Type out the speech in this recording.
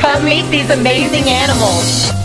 Come meet these amazing animals.